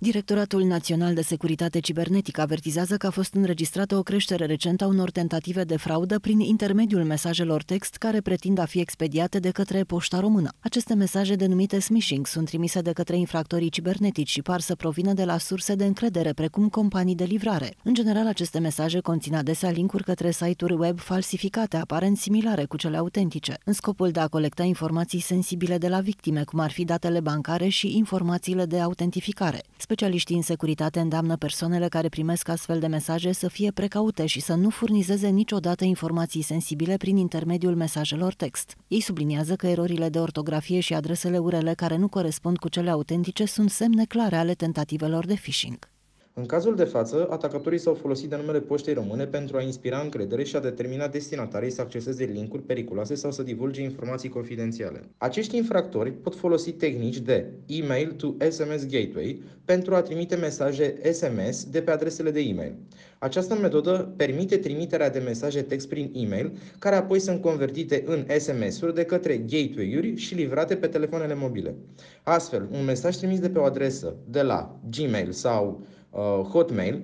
Directoratul Național de Securitate Cibernetică avertizează că a fost înregistrată o creștere recentă a unor tentative de fraudă prin intermediul mesajelor text care pretind a fi expediate de către poșta română. Aceste mesaje denumite smishing sunt trimise de către infractorii cibernetici și par să provină de la surse de încredere, precum companii de livrare. În general, aceste mesaje conțin adesea linkuri către site-uri web falsificate, aparent similare cu cele autentice, în scopul de a colecta informații sensibile de la victime, cum ar fi datele bancare și informațiile de autentificare. Specialiștii în securitate îndeamnă persoanele care primesc astfel de mesaje să fie precaute și să nu furnizeze niciodată informații sensibile prin intermediul mesajelor text. Ei subliniază că erorile de ortografie și adresele URL care nu corespund cu cele autentice sunt semne clare ale tentativelor de phishing. În cazul de față, atacatorii s-au folosit de numele poștei române pentru a inspira încredere și a determina destinatarii să acceseze linkuri periculoase sau să divulge informații confidențiale. Acești infractori pot folosi tehnici de email to SMS gateway pentru a trimite mesaje SMS de pe adresele de e-mail. Această metodă permite trimiterea de mesaje text prin e-mail, care apoi sunt convertite în SMS-uri de către gateway-uri și livrate pe telefoanele mobile. Astfel, un mesaj trimis de pe o adresă de la Gmail sau uh, hotmail.com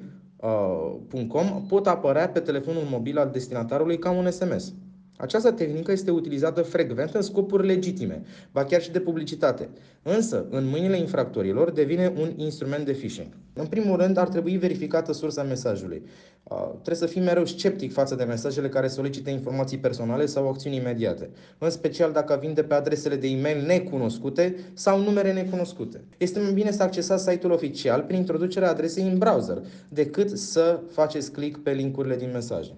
uh, pot apărea pe telefonul mobil al destinatarului ca un SMS. Această tehnică este utilizată frecvent în scopuri legitime, ba chiar și de publicitate, însă în mâinile infractorilor devine un instrument de phishing. În primul rând, ar trebui verificată sursa mesajului. Uh, trebuie să fii mereu sceptic față de mesajele care solicită informații personale sau acțiuni imediate, în special dacă vin de pe adresele de e-mail necunoscute sau numere necunoscute. Este mai bine să accesați site-ul oficial prin introducerea adresei în browser, decât să faceți click pe linkurile din mesaje.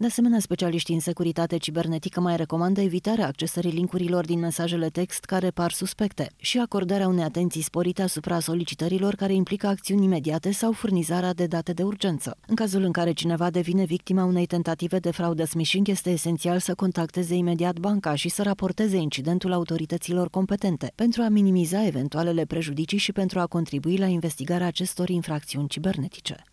De asemenea, specialiștii în securitate cibernetică mai recomandă evitarea accesării linkurilor din mesajele text care par suspecte și acordarea unei atenții sporite asupra solicitărilor care implică acțiuni imediate sau furnizarea de date de urgență. În cazul în care cineva devine victima unei tentative de fraudă smishing, este esențial să contacteze imediat banca și să raporteze incidentul autorităților competente pentru a minimiza eventualele prejudicii și pentru a contribui la investigarea acestor infracțiuni cibernetice.